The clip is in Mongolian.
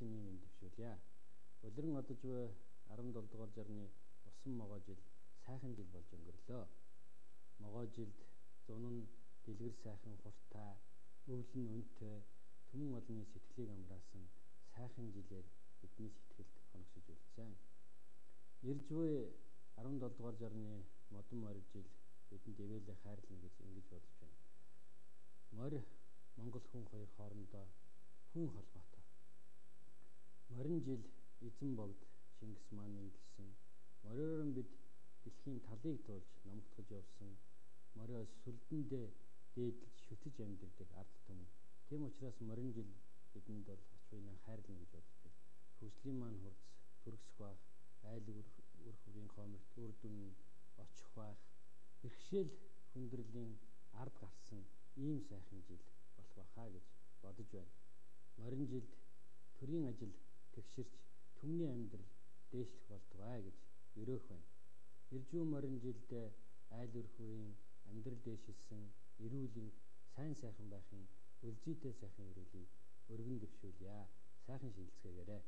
шинийн мэнд дэвшүүлье. Улиран одож буй 17 дугаар жарны усан могоо жил сайхан жил болж өнгөрлөө. Могоо жилд зун нь дэлгэр сайхан хуртаа, өвөл нь үнэтэй, түмэн олны сэтгэлийг амраасан сайхан жилээр бидний сэтгэлд хоногсож үлдсэн. Ирж буй 17 дугаар жарны модон морь жил бидэнд ивэлээ хайрлна гэж ингэж бодож байна. Морь Монгол хүн хоёр хоорондоо хүн холбоо 20 жил эзэн богд Чингис маань ийлсэн. Мориороо бид дэлхийн талыг туулж намгтгаж явсан. Морио сүлдэндээ дээдлж шүтэж амьддаг ард түмэн. Тэм учраас морин жил бидэнд бол ач хуйна хайрлна гэж боддог. Хөгжлийн маань хурц төрөсөх бах, айл өрхвгийн хомрт үрдүн очих бах, бэрхшээл хүндрэлийн ард гарсан ийм сайхан жил болох байхаа гэж бодож байна. Морин жилд төрийн ажил тэгшэрч түмний амьдрал дээшлэх болтугай гэж өрөөх байна. Иржүү морин жилдээ айл өрхврийн амьдрал дээшилсэн эрүүлийн сайн сайхан байхын үлзийтэй сайхан эрүүлийг өргөн дэвшүүлье. Сайхан шинжилцгээгээрэй.